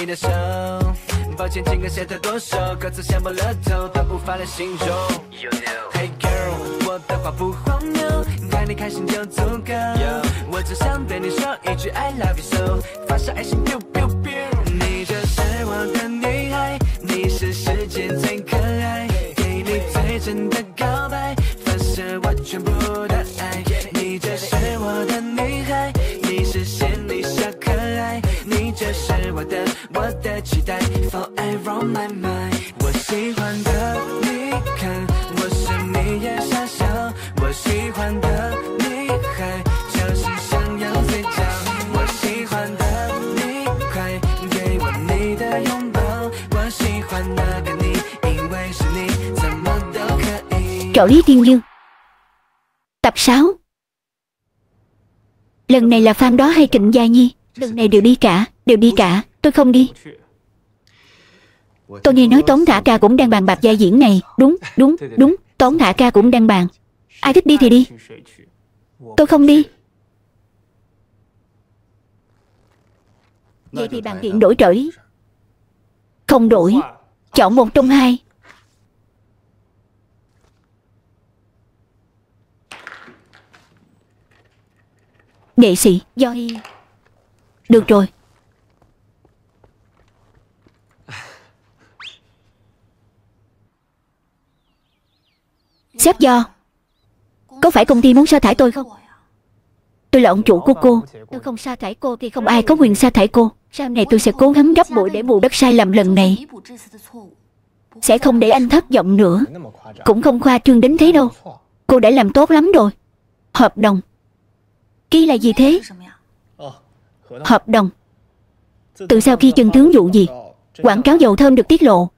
你的手。抱歉，情歌写太多首，歌词想不了头，都无法来形容。Hey girl，我的话不荒谬，看你开心就足够。我只想对你说一句 I love you so，发射爱心 biu。Trợ lý Tiên Dương. Tập 6 Lần này là Phan đó hay Trịnh Gia Nhi? Lần này đều đi cả Đều đi cả Tôi không đi. Tôi nghe nói Tống Thả Ca cũng đang bàn bạc gia diễn này. Đúng, đúng, đúng Tống Thả Ca cũng đang bàn. Ai thích đi thì đi. Tôi không đi. Vậy thì bàn chuyện đổi trợ lý. Không đổi. Chọn một trong hai. Nghệ sĩ Do Hy Được rồi. Sếp Do Có phải công ty muốn sa thải tôi không? Tôi là ông chủ của cô. Tôi không sa thải cô thì không ai có quyền sa thải cô? Sau này tôi sẽ cố gắng gấp bội để bù đắp sai lầm lần này. Sẽ không để anh thất vọng nữa. Cũng không khoa trương đến thế đâu. Cô đã làm tốt lắm rồi. Hợp đồng Ký là gì thế? Hợp đồng. Từ sau khi chân tướng vụ gì? Quảng cáo dầu thơm được tiết lộ.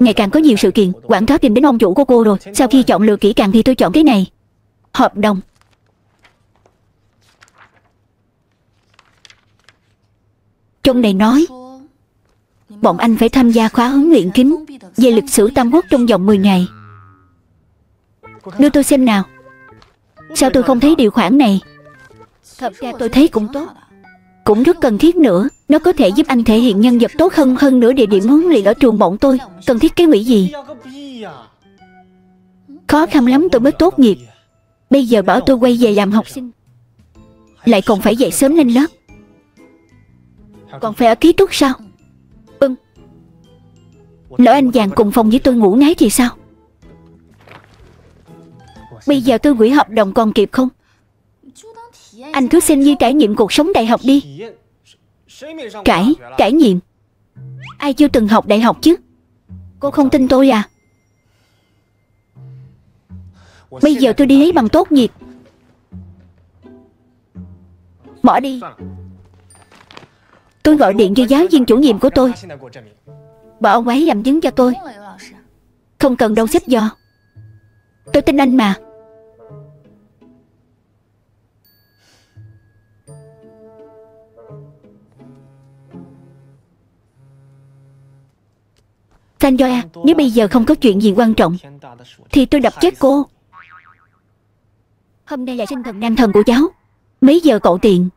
Ngày càng có nhiều sự kiện, Quảng cáo tìm đến ông chủ của cô rồi. Sau khi chọn lựa kỹ càng thì tôi chọn cái này. Hợp đồng. Trong này nói, Bọn anh phải tham gia khóa huấn luyện kín Về lịch sử Tam Quốc trong vòng 10 ngày. Đưa tôi xem nào. Sao tôi không thấy điều khoản này? Thật ra tôi thấy cũng tốt. Cũng rất cần thiết nữa. Nó có thể giúp anh thể hiện nhân vật tốt hơn hơn nữa địa điểm huấn luyện ở trường bọn tôi. Cần thiết cái quỹ gì? Khó khăn lắm, tôi mới tốt nghiệp. Bây giờ bảo tôi quay về làm học sinh. Lại còn phải dậy sớm lên lớp. Còn phải ở ký túc sao? Ừm Lỡ anh vàng cùng phòng với tôi ngủ ngáy thì sao? Bây giờ tôi gửi hợp đồng còn kịp không? Anh cứ xem như trải nghiệm cuộc sống đại học đi. Trải, trải nghiệm. Ai chưa từng học đại học chứ? Cô không tin tôi à? Bây giờ tôi đi lấy bằng tốt nghiệp. Bỏ đi. Tôi gọi điện cho giáo viên chủ nhiệm của tôi. Bảo ông ấy làm chứng cho tôi. Không cần đâu xếp do Tôi tin anh mà. Sanjoya, nếu bây giờ không có chuyện gì quan trọng Thì tôi đập chết cô. Hôm nay là sinh thần nam thần của cháu Mấy giờ cậu tiện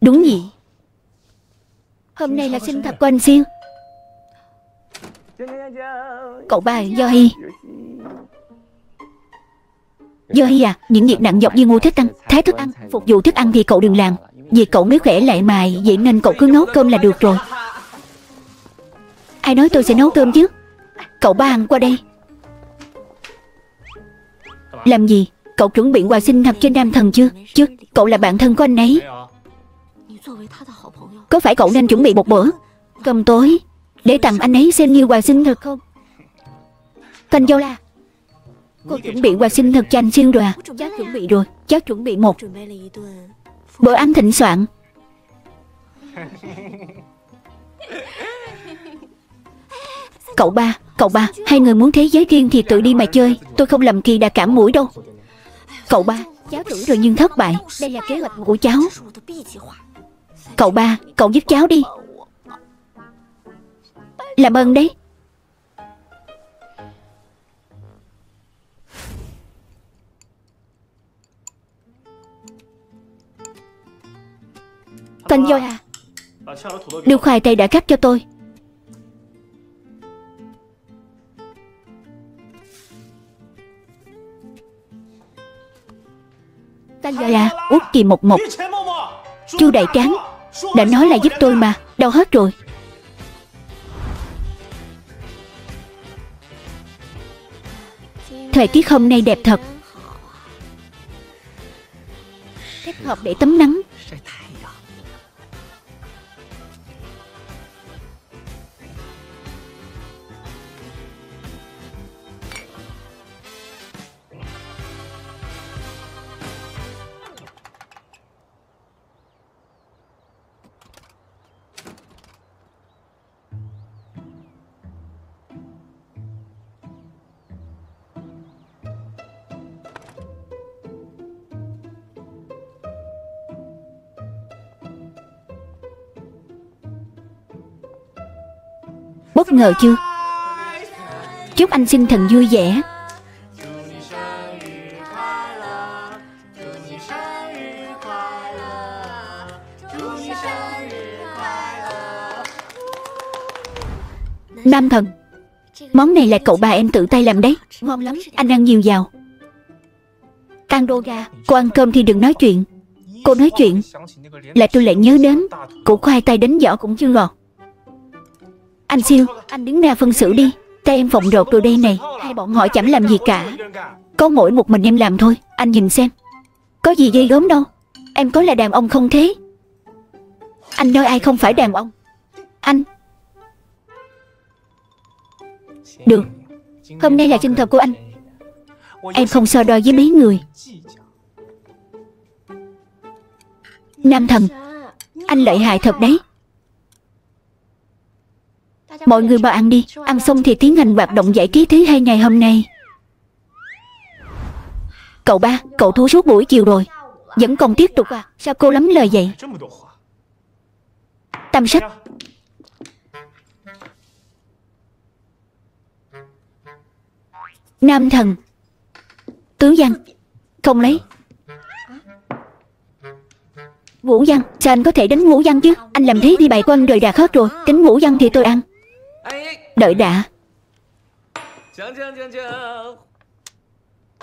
Đúng nhỉ? Hôm nay là sinh thật của anh Siêu. Cậu ba Do Hy. à? Những việc nặng nhọc như mua thức ăn Thái thức ăn Phục vụ thức ăn thì cậu đừng làm. Vì cậu mới khỏe lại mài Vậy nên cậu cứ nấu cơm là được rồi Ai nói tôi sẽ nấu cơm chứ? Cậu ba ăn qua đây. Làm gì? Cậu chuẩn bị quà sinh nhật cho nam thần chưa? Chứ, Cậu là bạn thân của anh ấy. Có phải cậu nên chuẩn bị một bữa Cơm tối Để tặng anh ấy xem như quà sinh nhật không? Canh dâu la Cô chuẩn bị quà sinh nhật cho anh xin rồi à Cháu chuẩn bị rồi, Cháu chuẩn bị một Bữa ăn thịnh soạn. Cậu ba, cậu ba, hai người muốn thế giới riêng thì tự đi mà chơi. Tôi không làm kỳ đã cảm mũi đâu. Cậu ba, cháu thử rồi nhưng thất bại. Đây là kế hoạch của cháu. Cậu ba, cậu giúp cháu đi. Làm ơn đấy. Canh voi à Đưa khoai tây đã cắt cho tôi. Canh Út kỳ một một Chu đại tráng Đã nói là giúp tôi mà Đâu hết rồi. Thời tiết hôm nay đẹp thật. Thích hợp để tắm nắng. Ngờ chưa? Chúc anh sinh thần vui vẻ. Nam thần Món này là cậu bà em tự tay làm đấy. Ngon lắm. Anh ăn nhiều vào. Ăn đô gà Cô ăn cơm thì đừng nói chuyện. Cô nói chuyện Là tôi lại nhớ đến Củ khoai tây đánh vỏ cũng chưa ngọt anh siêu, Anh đứng ra phân xử đi. Tay em phộng rột rồi đây này. Hai bọn họ chẳng làm gì cả. Có mỗi một mình em làm thôi. Anh nhìn xem. Có gì dây gớm đâu. Em có là đàn ông không thế? Anh nói ai không phải đàn ông? Anh. Được. Hôm nay là sinh thật của anh. Em không so đo với mấy người. Nam thần. Anh lợi hại thật đấy. Mọi người vào ăn đi. Ăn xong thì tiến hành hoạt động giải trí thứ hai ngày hôm nay. Cậu ba, Cậu thú suốt buổi chiều rồi. Vẫn còn tiếp tục à? Sao cô lắm lời vậy? Tam sách. Nam thần. Tứ văn Không lấy. Ngũ văn Sao anh có thể đánh ngũ văn chứ? Anh làm thế thì bày của anh rời đạt hết rồi. Tính ngũ văn thì tôi ăn. Đợi đã.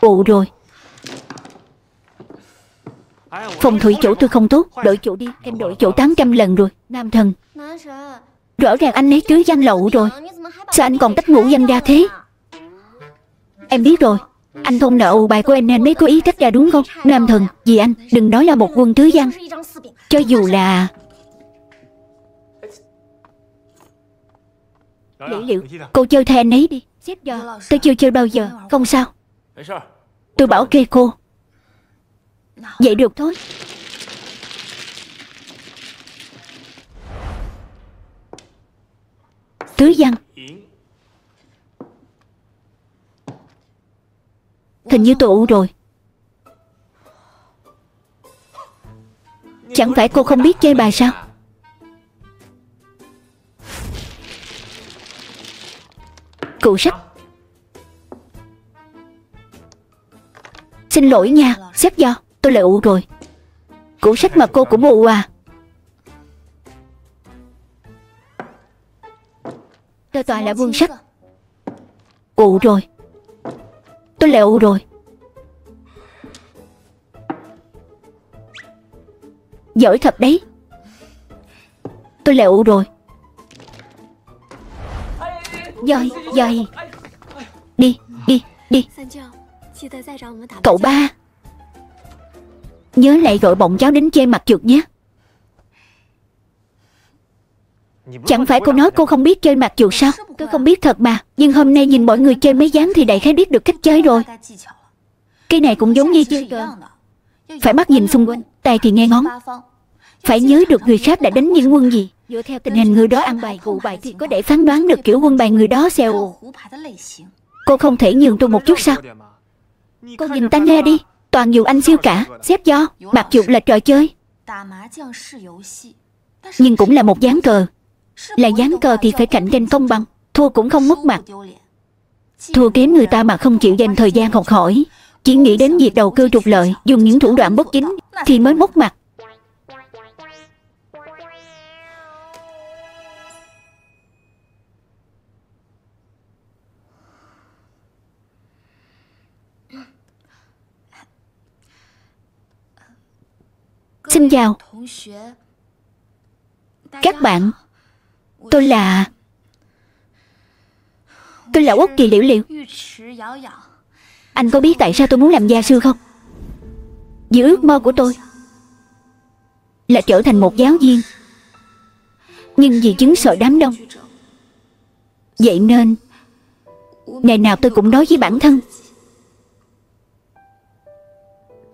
Ụ rồi. Phòng thủy chỗ tôi không tốt, Đổi chỗ đi. Em đổi chỗ 800 lần rồi, Nam thần. Rõ ràng anh ấy tứ văn lậu rồi. Sao anh còn tách ngũ danh ra thế? Em biết rồi. Anh thông nợ bài của em nên mới có ý tách ra đúng không? Nam thần, Vì anh, Đừng nói là một quân tứ văn Cho dù là Lý liệu Cô chơi thay anh ấy đi Xếp cho Tôi chưa chơi bao giờ. Không sao. Tôi bảo kê cô Vậy được thôi. Tứ văn. Hình như tôi ủ rồi. Chẳng phải cô không biết chơi bài sao Cụ sách. Xin lỗi nha Xếp do, Tôi lại ụ rồi. Cụ sách mà cô cũng ụ à? Tôi toàn là vương sách. Ụ rồi. Tôi lại ụ rồi. Giỏi thật đấy. Tôi lại ụ rồi. Dời, dời Đi, đi, đi Cậu ba Nhớ lại gọi bọn cháu đến chơi mặt trượt nhé Chẳng phải cô nói cô không biết chơi mặt trượt sao Tôi không biết thật mà Nhưng hôm nay nhìn mọi người chơi mấy dáng thì đại khái biết được cách chơi rồi Cái này cũng giống như chơi cờ Phải mắt nhìn xung quanh Tay thì nghe ngón phải nhớ được người khác đã đánh những quân gì. Dựa theo tình hình người đó ăn bài cụ bài Thì có thể phán đoán được kiểu quân bài người đó xèo Cô không thể nhường tôi một chút sao? Cô nhìn ta nghe đi. Toàn dù anh siêu cả, Xếp do Bạc chuột là trò chơi. Nhưng cũng là một dáng cờ. Là dáng cờ thì phải cạnh tranh công bằng. Thua cũng không mất mặt. Thua kém người ta mà không chịu dành thời gian học hỏi. Chỉ nghĩ đến việc đầu cơ trục lợi, Dùng những thủ đoạn bất chính Thì mới mất mặt. Xin chào Các bạn, Tôi là Tôi là Quốc Kỳ Liễu Liễu. Anh có biết tại sao tôi muốn làm gia sư không? Vì ước mơ của tôi Là trở thành một giáo viên. Nhưng vì chứng sợ đám đông, Vậy nên Ngày nào tôi cũng nói với bản thân,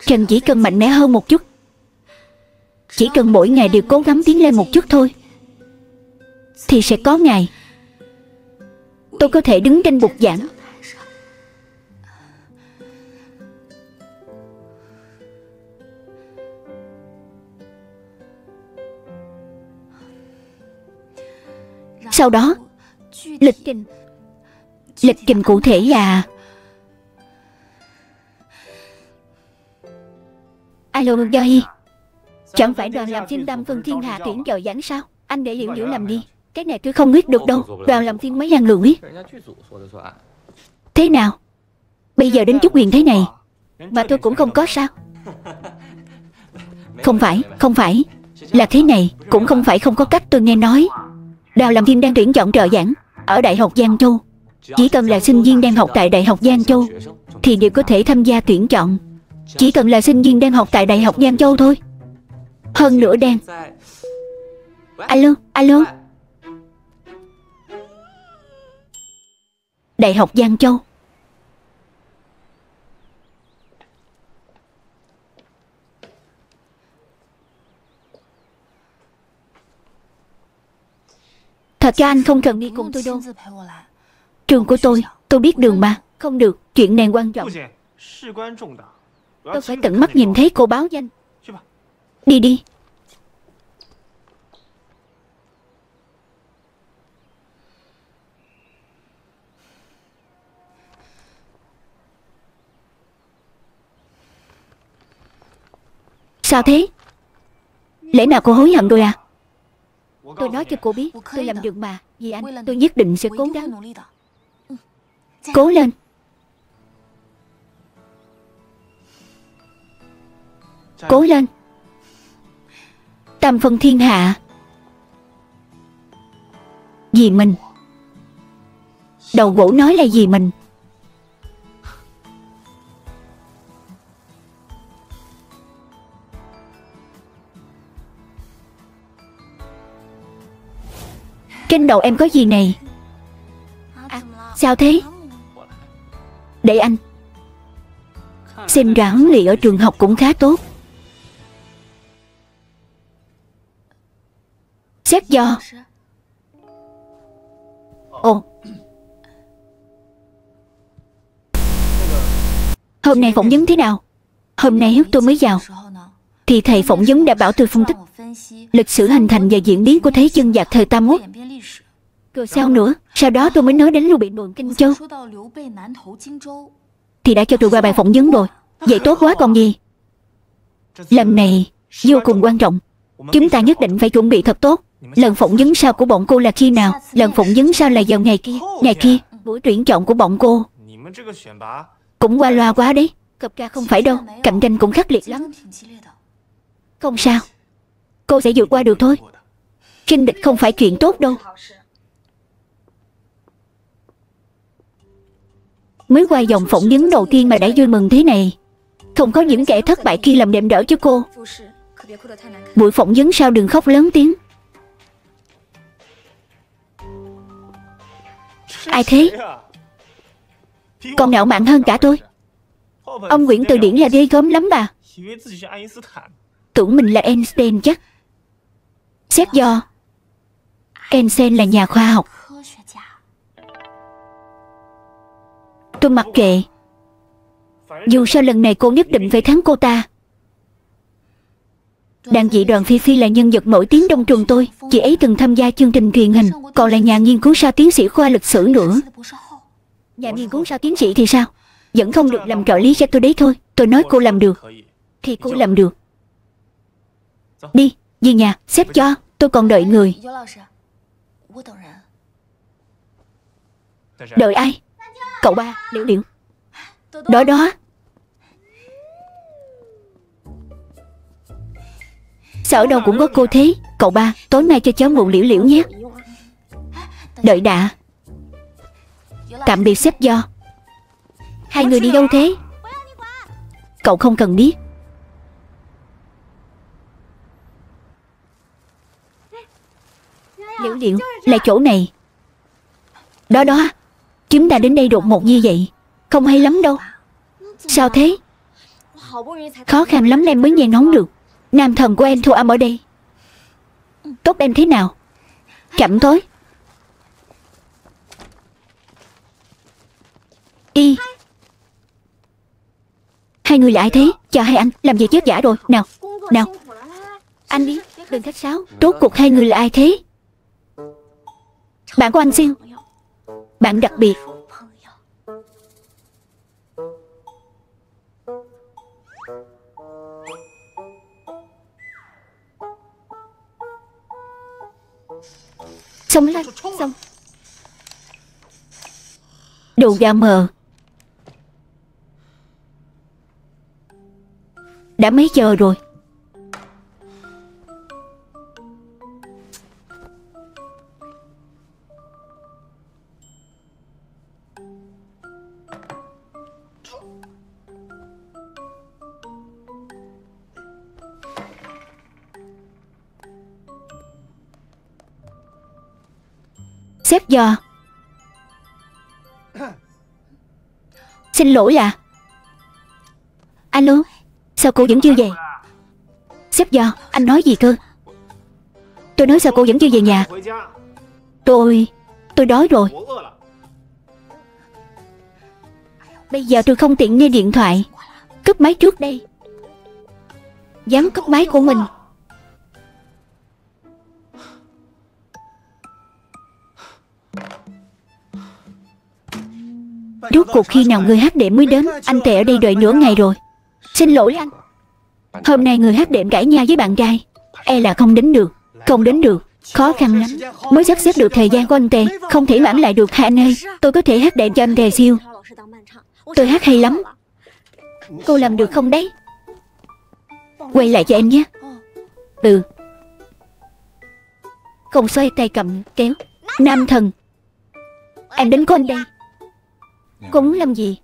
Trần chỉ cần mạnh mẽ hơn một chút chỉ cần mỗi ngày đều cố gắng tiến lên một chút thôi, Thì sẽ có ngày Tôi có thể đứng trên bục giảng. Sau đó, Lịch trình Lịch trình cụ thể là Alo Do Chẳng phải đoàn làm phim Tam Phân Thiên Hạ tuyển trợ giảng sao? Anh để hiểu hiểu làm đi. Cái này tôi không biết được đâu. Đoàn làm phim mấy ngàn lượng biết Thế nào? Bây giờ đến chút quyền thế này Mà tôi cũng không có sao. Không phải, không phải. Là thế này, cũng không phải không có cách tôi nghe nói. Đoàn làm phim đang tuyển chọn trợ giảng Ở Đại học Giang Châu. Chỉ cần là sinh viên đang học tại Đại học Giang Châu Thì đều có thể tham gia tuyển chọn. Chỉ cần là sinh viên đang học tại Đại học Giang Châu thôi. Hơn nữa đang Alo, alo? Đại học Giang Châu. Thật ra anh không cần đi cùng tôi đâu. Trường của tôi, tôi biết đường mà. Không được, chuyện này quan trọng. Tôi phải tận mắt nhìn thấy cô báo danh. Đi đi. Sao thế? Lẽ nào cô hối hận rồi à? Tôi nói cho cô biết Tôi làm được mà. Vì anh tôi nhất định sẽ cố gắng. Cố lên. Cố lên Tam phân thiên hạ. Dì mình Đầu gỗ nói là dì mình Trên đầu em có gì này? À, Sao thế? Để anh. Xem ra huấn luyện ở trường học cũng khá tốt. Xét do. Ồ. Hôm nay phỏng vấn thế nào? Hôm nay tôi mới vào. Thì thầy phỏng vấn đã bảo tôi phân tích Lịch sử hình thành và diễn biến của Thế chân giặc thời Tam Quốc. Rồi sao nữa? Sau đó tôi mới nói đến Lưu Bị đồn Kinh Châu. Thì đã cho tôi qua bài phỏng vấn rồi. Vậy tốt quá còn gì. Lần này vô cùng quan trọng. Chúng ta nhất định phải chuẩn bị thật tốt. Lần phỏng vấn sau của bọn cô là khi nào? Lần phỏng vấn sau là vào ngày kia Ngày kia. Buổi tuyển chọn của bọn cô. Cũng qua loa quá đấy. Cập ca không phải đâu. Cạnh tranh cũng khắc liệt lắm. Không sao. Cô sẽ vượt qua được thôi. Kinh địch không phải chuyện tốt đâu. Mới qua dòng phỏng vấn đầu tiên mà đã vui mừng thế này. Không có những kẻ thất bại kia làm đệm đỡ cho cô. Buổi phỏng vấn sau đừng khóc lớn tiếng Ai thế? Còn nạo mạn hơn cả tôi. Ông Nguyễn Từ Điển là ghê gớm lắm bà. Tưởng mình là Einstein chắc. Xét do Einstein là nhà khoa học. Tôi mặc kệ. Dù sao lần này cô nhất định phải thắng cô ta. Đàn dị đoàn Phi Phi là nhân vật nổi tiếng trong trường tôi. Chị ấy từng tham gia chương trình truyền hình Còn là nhà nghiên cứu sao tiến sĩ khoa lịch sử nữa. Nhà nghiên cứu sao tiến sĩ thì sao? Vẫn không được làm trợ lý cho tôi đấy thôi. Tôi nói cô làm được. Thì cô làm được. Đi, về nhà, xếp cho. Tôi còn đợi người. Đợi ai? Cậu ba, liễu liễu. Đó đó Sợ đâu cũng có cô thế. Cậu ba, tối nay cho cháu mượn liễu liễu nhé. Đợi đã. Tạm biệt xếp do. Hai người đi đâu thế? Cậu không cần biết. Liễu liễu Là chỗ này. Đó đó Chúng ta đến đây đột ngột như vậy Không hay lắm đâu. Sao thế? Khó khăn lắm em mới nghe nóng được. Nam thần của em thu âm ở đây. Tốt em thế nào? Chậm tối Y. Hai người là ai thế? Chờ hai anh Làm gì chết giả rồi. Nào Nào. Anh đi, Đừng khách sáo. Rốt cuộc hai người là ai thế? Bạn của anh siêu. Bạn đặc biệt. Xong lên Xong Đồ gà mờ. Đã mấy giờ rồi Xếp do Xin lỗi ạ. Alo, Sao cô vẫn chưa về? Sếp do Anh nói gì cơ? Tôi nói sao cô vẫn chưa về nhà? Tôi Tôi đói rồi. Bây giờ tôi không tiện nghe điện thoại. Cúp máy trước đây. Dám cúp máy của mình. Rốt cuộc khi nào người hát đệm mới đến, Anh tệ ở đây đợi nửa ngày rồi. Xin lỗi anh. Hôm nay người hát đệm cãi nhau với bạn trai. E là không đến được, Không đến được. Khó khăn lắm. Mới sắp xếp được thời gian của anh Tề Không thể mãn lại được hả anh ơi. Tôi có thể hát đệm cho anh Tề siêu. Tôi hát hay lắm. Cô làm được không đấy? Quay lại cho em nhé. Ừ. Không xoay tay cầm kéo. Nam thần. Em đến con đây. Cô muốn làm gì?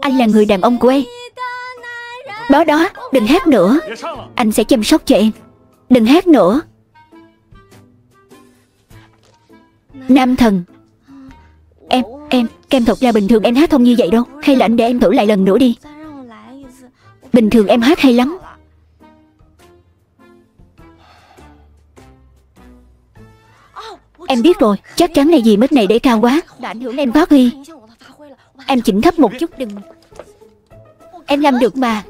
Anh là người đàn ông của em. Đó đó Đừng hát nữa. Anh sẽ chăm sóc cho em. Đừng hát nữa. Nam thần. Em, em, kem thật ra bình thường em hát không như vậy đâu. Hay là anh để em thử lại lần nữa đi Bình thường em hát hay lắm. Em biết rồi Chắc chắn là gì mít này để cao quá. Đã ảnh hưởng em phát huy. Em chỉnh thấp một chút đừng. Em làm được mà.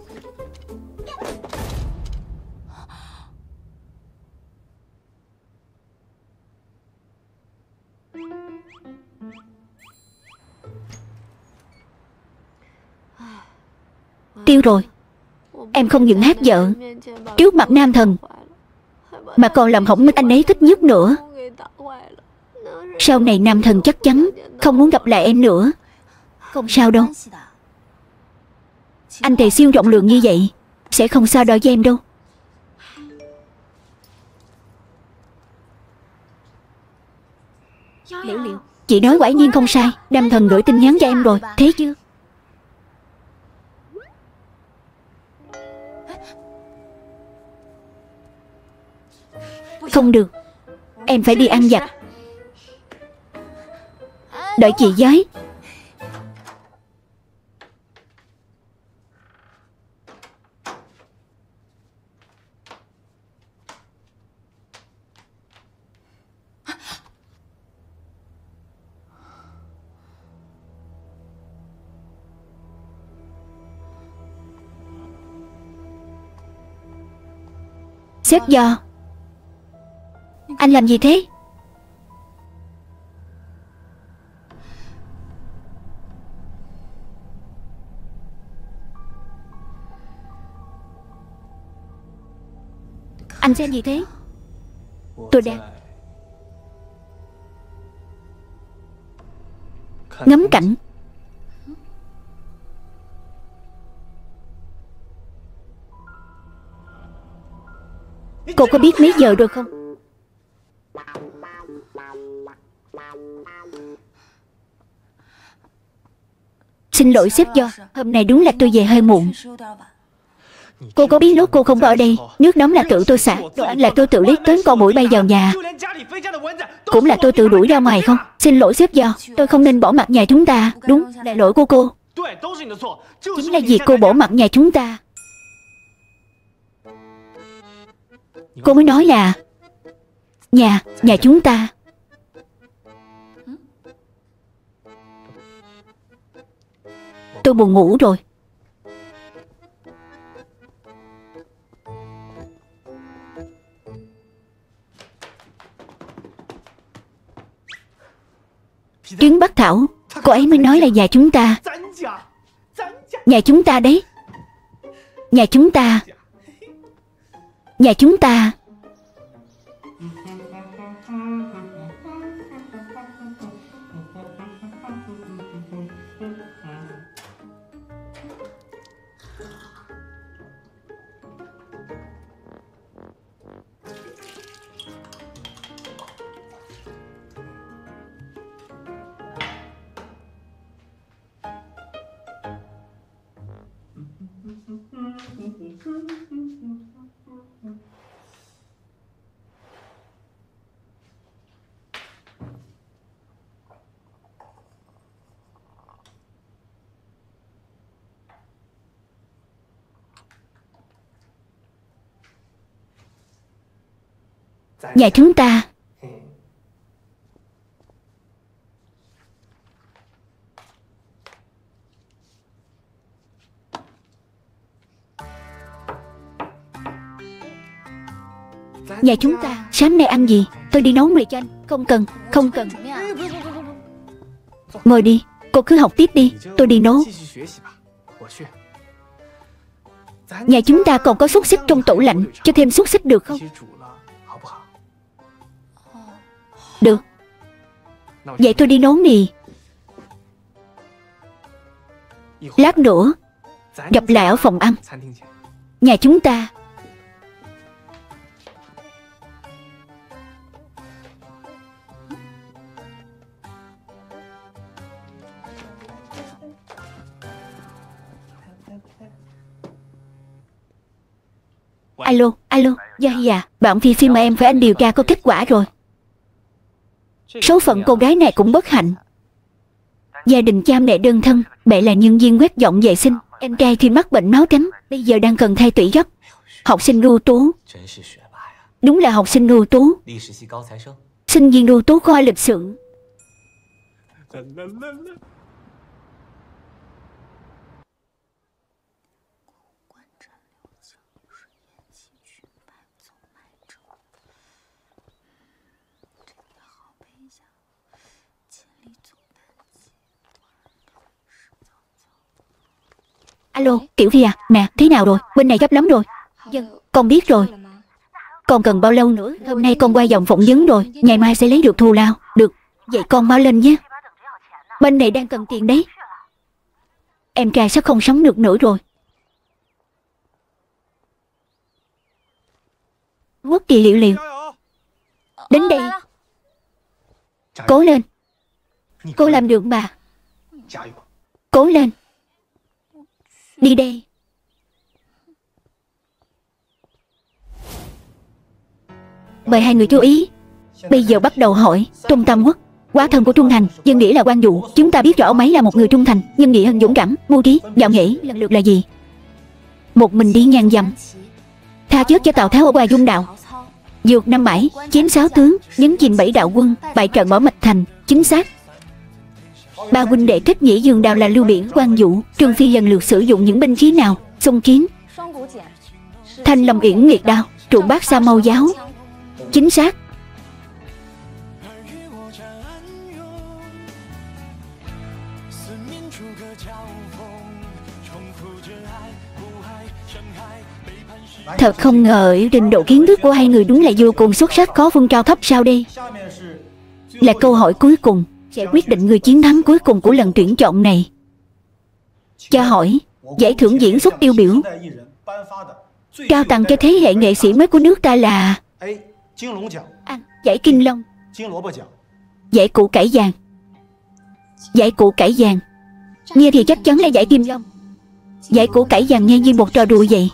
Tiêu rồi Em không những hát vợ Trước mặt nam thần Mà còn làm hỏng anh ấy thích nhất nữa. Sau này nam thần chắc chắn Không muốn gặp lại em nữa. Không sao đâu. Anh thầy siêu rộng lượng như vậy Sẽ không sao đòi với em đâu. Liễu liễu. Chị nói quả nhiên không sai Nam thần gửi tin nhắn cho em rồi Thấy chưa Không được. Em phải đi ăn giặt Đợi chị giới xét do. Anh làm gì thế? Anh xem gì thế? Tôi đang Ngắm cảnh. Cô có biết mấy giờ rồi không? Xin lỗi sếp do. Hôm nay đúng là tôi về hơi muộn. Cô có biết lúc cô không có ở đây Nước nóng là tự tôi xả Đồ ăn là tôi tự lấy tới con mũi bay vào nhà. Cũng là tôi tự đuổi ra ngoài không? Xin lỗi sếp do Tôi không nên bỏ mặt nhà chúng ta. Đúng là lỗi của cô. Chính là vì cô bỏ mặt nhà chúng ta. Cô mới nói là Nhà, nhà chúng ta. Tôi buồn ngủ rồi. Trứng Bắc Thảo, Cô ấy mới nói là nhà chúng ta. Nhà chúng ta đấy. Nhà chúng ta. Nhà chúng ta. Nhà chúng ta Nhà chúng ta, Sáng nay ăn gì? Tôi đi nấu mì cho anh. Không cần Không cần. Ngồi đi, Cô cứ học tiếp đi. Tôi đi nấu. Nhà chúng ta còn có xúc xích trong tủ lạnh, Cho thêm xúc xích được không? Được. Vậy tôi đi nấu mì. Lát nữa, Gặp lại ở phòng ăn. Nhà chúng ta Alo, alo, Gia Hi à Bạn Phi Phi mà em phải anh điều tra có kết quả rồi. Số phận cô gái này cũng bất hạnh. Gia đình cha mẹ đơn thân Mẹ là nhân viên quét dọn vệ sinh. Em trai thì mắc bệnh máu trắng Bây giờ đang cần thay tủy gấp Học sinh ưu tú. Đúng là học sinh ưu tú. Sinh viên ưu tú khoa lịch sử. Alo, Tiểu Phi à, nè, thế nào rồi? Bên này gấp lắm rồi. Dân, con biết rồi. Còn cần bao lâu nữa? Hôm nay con qua dòng phỏng vấn rồi, ngày mai sẽ lấy được thù lao. Được, vậy con mau lên nhé. Bên này đang cần tiền đấy. Em trai sắp không sống được nữa rồi. Quốc kỳ liệu liệu. Đến đây. Cố lên. Cô làm được mà. Cố lên. Đi đây. Mời hai người chú ý. Bây giờ bắt đầu hỏi, Trung Tam Quốc, Quá thân của Trung Thành, Dân nghĩa là quan dụ. Chúng ta biết rõ ông ấy là một người trung thành Nhân nghĩa hơn dũng cảm, Mưu trí Đạo nghĩa lần lượt là gì? Một mình đi ngang dặm Tha chết cho Tào Tháo ở ngoài Dung Đạo. Dược năm bảy Chém sáu tướng, Nhấn chìm bảy đạo quân, Bại trận mở mạch thành, Chính xác. Ba huynh đệ thích nhĩ dương đào là Lưu Biển, Quan Vũ, Trương Phi lần lượt sử dụng những binh khí nào? Xung chiến, Thanh lòng yển Nghiệt Đao, Trụ bát sa mâu giáo. Chính xác. Thật không ngờ trình độ kiến thức của hai người đúng là vô cùng xuất sắc có phương cao thấp sao đi Là câu hỏi cuối cùng. Sẽ quyết định người chiến thắng cuối cùng của lần tuyển chọn này. Cha hỏi Giải thưởng diễn xuất tiêu biểu. Trao tặng cho thế hệ nghệ sĩ mới của nước ta là à, Giải Kinh Long. Giải củ cải vàng. Giải củ cải vàng. Nghe thì chắc chắn là giải Kim Long. Giải củ cải vàng nghe như một trò đùa vậy.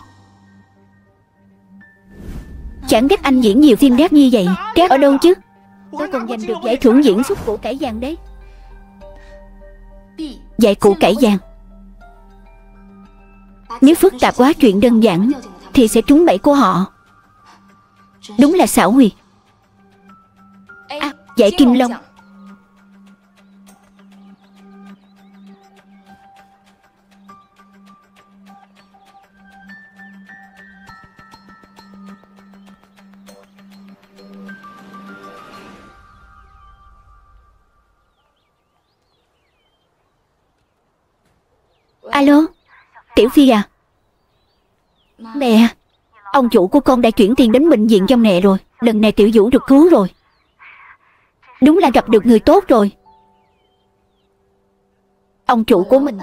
Chẳng trách anh diễn nhiều phim rác như vậy. Rác ở đâu chứ? Tôi còn giành được giải thưởng diễn xuất của cải vàng đấy. Giải củ cải vàng Nếu phức tạp quá chuyện đơn giản Thì sẽ trúng bẫy của họ. Đúng là xảo quyệt À giải kim long Alo? Tiểu Phi à? Mẹ, Ông chủ của con đã chuyển tiền đến bệnh viện cho mẹ rồi. Lần này Tiểu Vũ được cứu rồi. Đúng là gặp được người tốt rồi. Ông chủ của mình.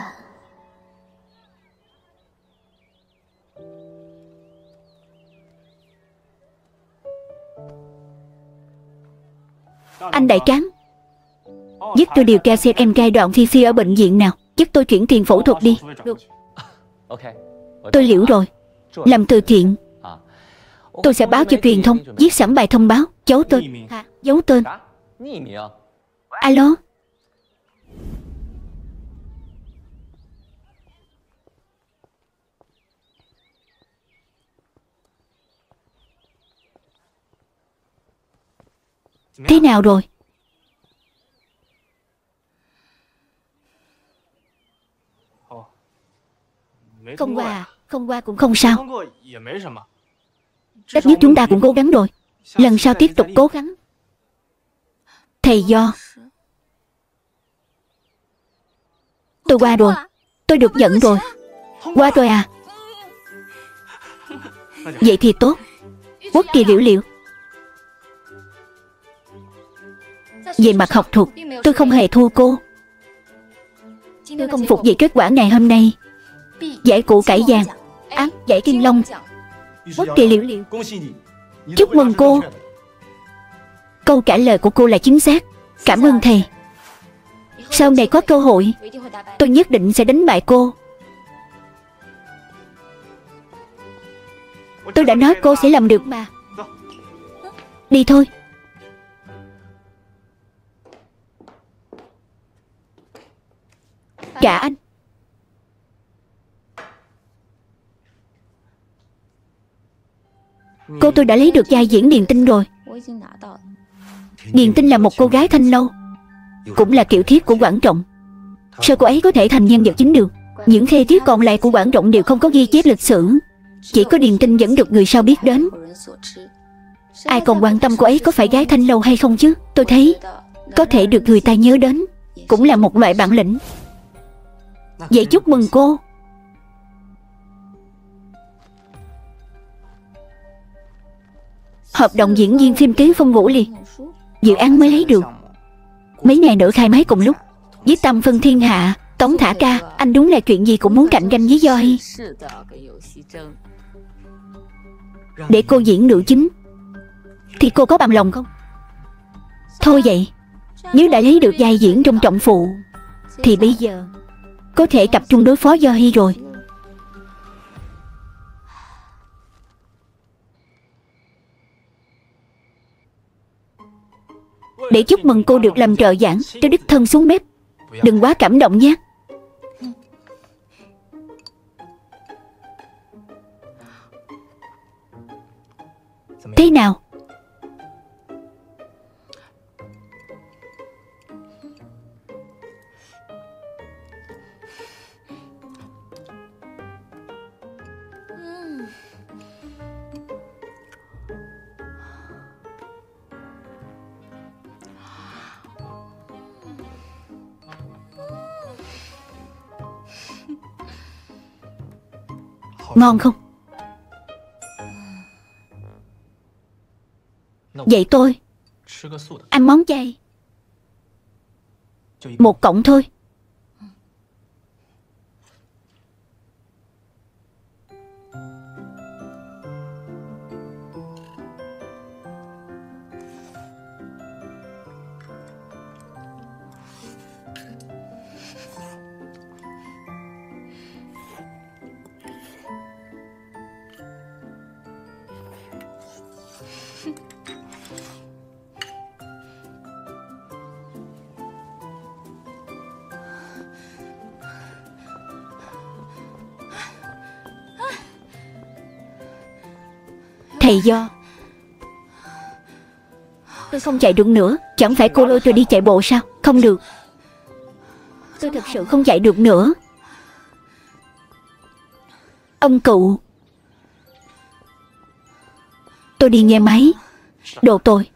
Anh Đại Tráng, Giúp tôi điều tra xem em trai đoạn Phi Phi ở bệnh viện nào. Giúp tôi chuyển tiền phẫu thuật đi. Được. Tôi hiểu rồi. Làm từ thiện. Tôi sẽ báo cho truyền thông. Viết sẵn bài thông báo. Giấu tên? Giấu tên. Alo? Thế nào rồi Không qua Không qua cũng không sao. Ít nhất chúng ta cũng cố gắng rồi. Lần sau tiếp tục cố gắng. Thầy do. Tôi qua rồi. Tôi được nhận rồi. Qua rồi à? Vậy thì tốt. Quốc kỳ liễu liệu Về mặt học thuật Tôi không hề thua cô. Tôi không phục về kết quả ngày hôm nay Giải cụ cải vàng Án giải kim long. Quốc kỳ liễu liệu. Chúc mừng cô. Câu trả lời của cô là chính xác. Cảm ơn thầy. Sau này có cơ hội, Tôi nhất định sẽ đánh bại cô. Tôi đã nói cô sẽ làm được mà. Đi thôi. Cả anh. Cô tôi đã lấy được vai diễn Điền Tinh rồi. Điền Tinh là một cô gái thanh lâu Cũng là kiểu thiết của Quảng Trọng. Sao cô ấy có thể thành nhân vật chính được? Những khê thiết còn lại của Quảng Trọng đều không có ghi chép lịch sử. Chỉ có Điền Tinh vẫn được người sau biết đến. Ai còn quan tâm cô ấy có phải gái thanh lâu hay không chứ? Tôi thấy Có thể được người ta nhớ đến, Cũng là một loại bản lĩnh. Vậy chúc mừng cô. Hợp đồng diễn viên phim ký Phong Vũ liền Dự án mới lấy được. Mấy ngày nữa khai máy cùng lúc. Với tâm phân thiên hạ, Tống thả ca, Anh đúng là chuyện gì cũng muốn cạnh tranh với Doi Để cô diễn nữ chính, Thì cô có bằng lòng không? Thôi vậy, Nếu đã lấy được vai diễn trong trọng phụ, Thì bây giờ Có thể tập trung đối phó Doi rồi. Để chúc mừng cô được làm trợ giảng, Cho đích thân xuống bếp. Đừng quá cảm động nhé. Thế nào? Ngon không? Vậy tôi Ăn món chay. Một cọng thôi do. Tôi không chạy được nữa. Chẳng phải cô lôi tôi đi chạy bộ sao? Không được. Tôi thật sự không chạy được nữa. Ông cụ. Tôi đi nghe máy. Đồ tôi.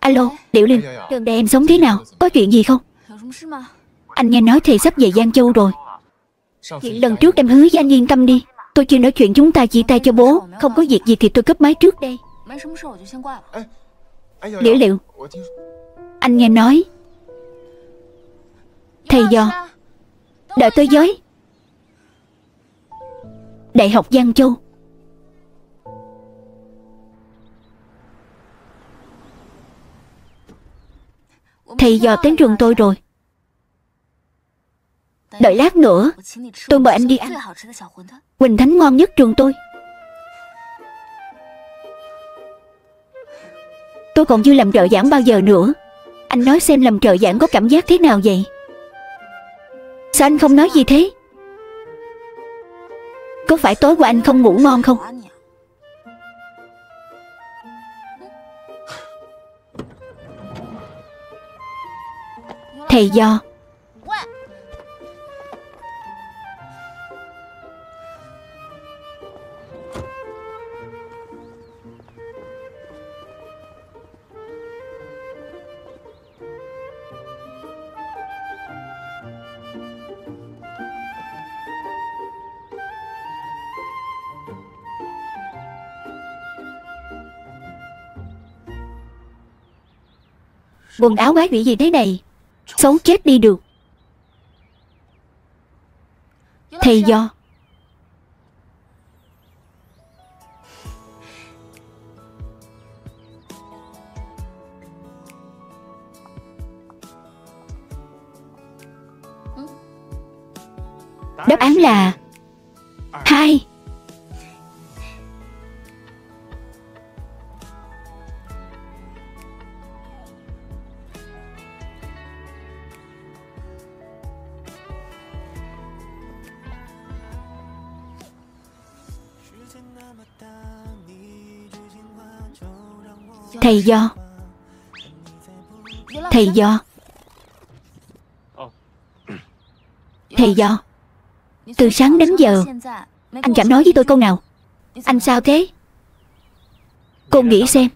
Alo, Điệu Linh. Gần đây em sống thế nào? Có chuyện gì không? Anh nghe nói thầy sắp về Giang Châu rồi Chuyện lần trước em hứa với anh yên tâm đi. Tôi chưa nói chuyện chúng ta chia tay cho bố. Không có việc gì thì tôi cấp máy trước đây. Liễu liệu Anh nghe nói. Thầy do Đợi tôi với. Đại học Giang Châu. Thầy dò đến trường tôi rồi Đợi lát nữa, Tôi mời anh đi ăn. Quỳnh Thánh ngon nhất trường tôi. Tôi còn chưa làm trợ giảng bao giờ nữa. Anh nói xem làm trợ giảng có cảm giác thế nào vậy? Sao anh không nói gì thế? Có phải tối qua anh không ngủ ngon không? Thầy do Quần áo quái quỷ gì thế này? Xấu chết đi được. Thầy do Thầy do. Thầy do. Thầy do. Từ sáng đến giờ, Anh chẳng nói với tôi câu nào. Anh sao thế? Cô nghĩ xem.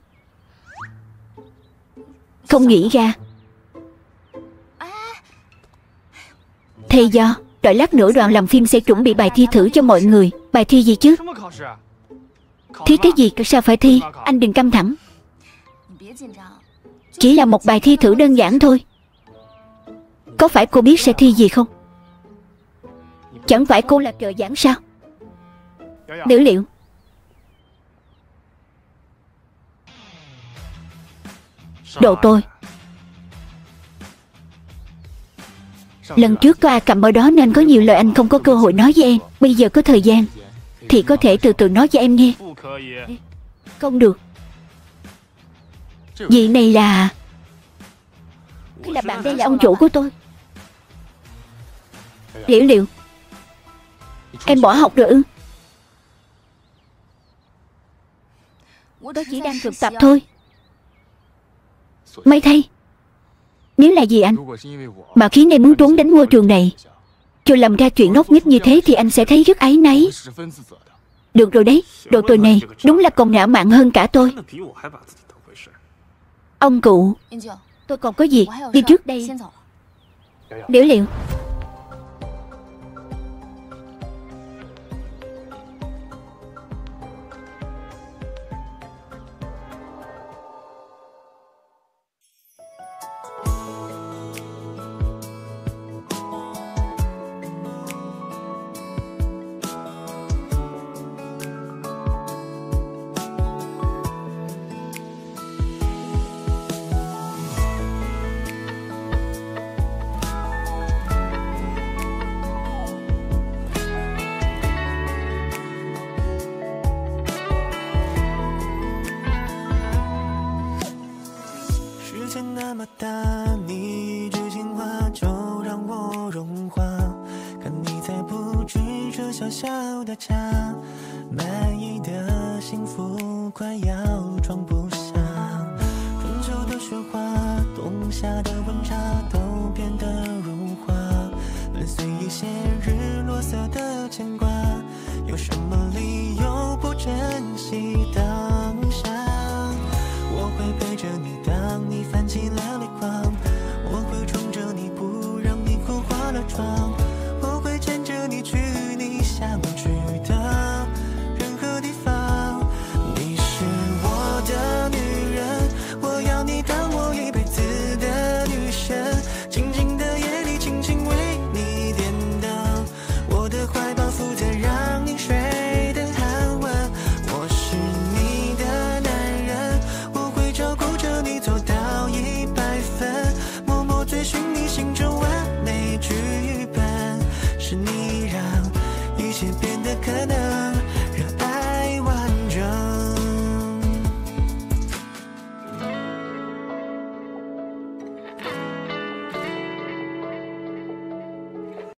Không nghĩ ra. Thầy do, Đợi lát nữa đoàn làm phim sẽ chuẩn bị bài thi thử cho mọi người. Bài thi gì chứ? Thi cái gì? Sao phải thi? Anh đừng căng thẳng. Chỉ là một bài thi thử đơn giản thôi. Có phải cô biết sẽ thi gì không? Chẳng phải cô là trợ giảng sao? Nữ liệu. Đồ tôi. Lần trước có A cầm ở đó nên có nhiều lời anh không có cơ hội nói với em. Bây giờ có thời gian, Thì có thể từ từ nói cho em nghe. Không được. Vị này là Là bạn đây là ông chủ của tôi. Liễu liệu Em bỏ học rồi ư? Tôi chỉ đang thực tập thôi. May thay Nếu là gì anh? Mà khiến em muốn trốn đánh ngôi trường này. Cho làm ra chuyện ngốc nghếch như thế Thì anh sẽ thấy rất áy náy. Được rồi đấy Đồ tôi này đúng là còn ngã mạn hơn cả tôi Ông cụ. Tôi còn có việc Đi trước đây. Liễu liệu